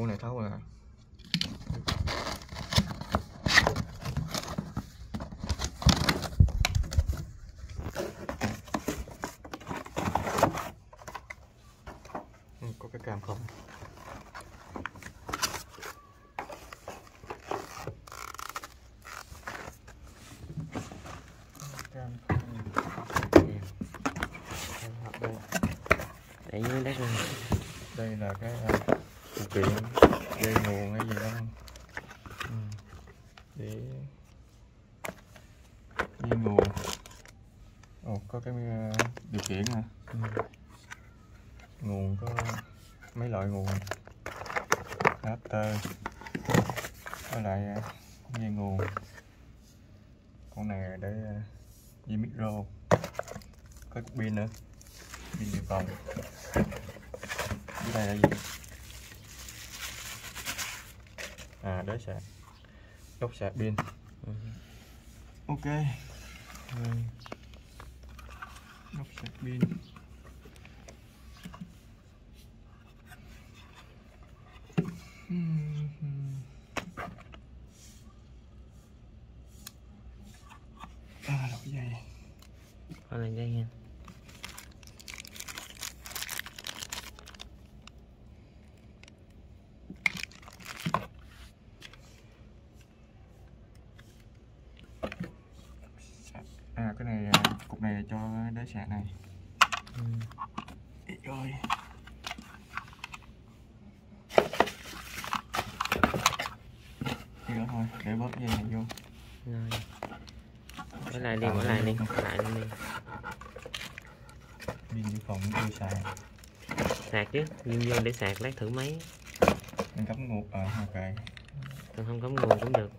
Ủa này tháo rồi? Ừ, có cái cam không? Cam không. Đây. đây là cái phụ kiện dây nguồn hay gì đó ừ. để dây nguồn ồ có cái à, điều khiển hả? Ừ. nguồn có mấy loại nguồn? Adapter. Với lại à, dây nguồn. Con này để à, dây micro. Có cục pin nữa. Pin dự phòng. Dưới đây là gì à đế sạc đốt sạc pin. Ok. Rồi. Đốt sạc pin. À cái dây có là dây nha sạc à cái này à, cục này cho đế sạc này. Ừ. rồi đó thôi để bớt dây này vô. Rồi. Bỏ lại đi bỏ lại đi bỏ lại đi. Pin dự phòng đưa sạc. Sạc chứ nhưng vô để sạc lát thử máy. Mình cắm nguồn ờ ok. Còn không cắm nguồn cũng được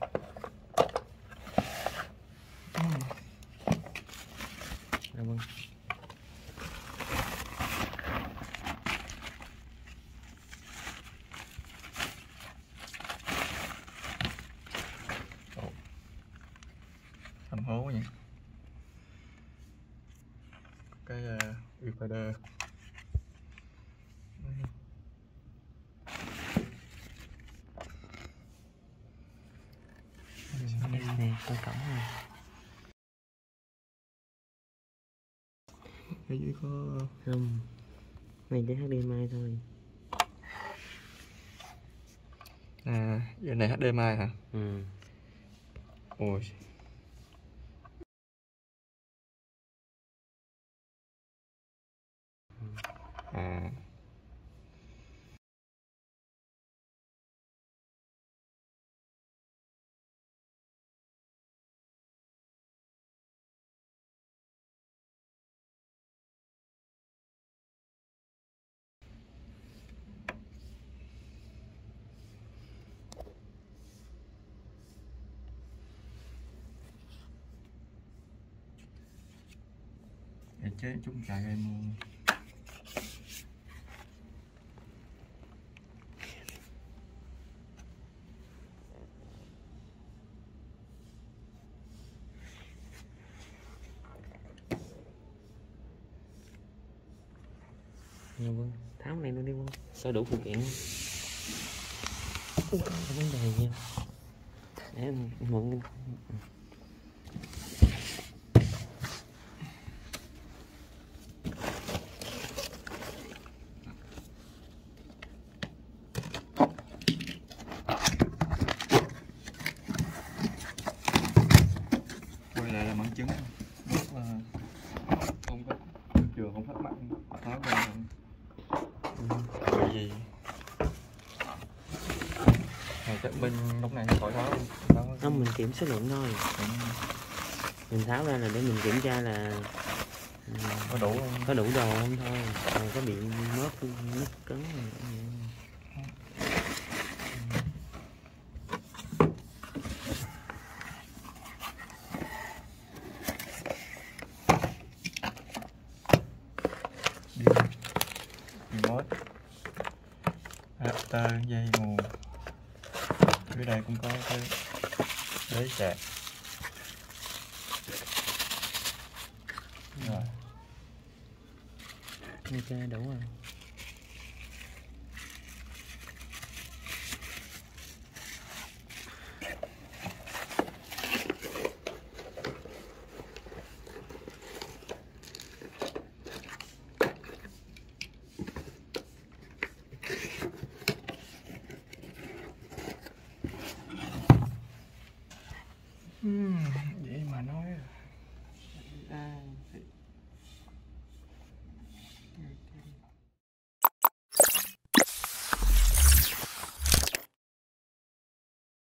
Đâu vâng thành hố vậy cái uh, nè con cổng này ở dưới có không này để HDMI thôi. À giờ này HDMI hả? Ừ. ôi à. Để chế chúng chạy em mua Dạ vâng. Tháo này luôn đi vâng sao đủ phụ kiện? Không có vấn đề gì. Để em mượn quay lại là bằng chứng rất là không có trường không thắc mắc nói ra bởi vì này chắc bên lúc này khỏi tháo tháo không mình kiểm số lượng thôi. Mình tháo ra là để mình kiểm tra là có đủ không? có đủ đồ không thôi. Còn có bị mớp nứt cứng remote adapter dây nguồn dưới đây cũng có cái đấy sạc rồi. Ok đủ rồi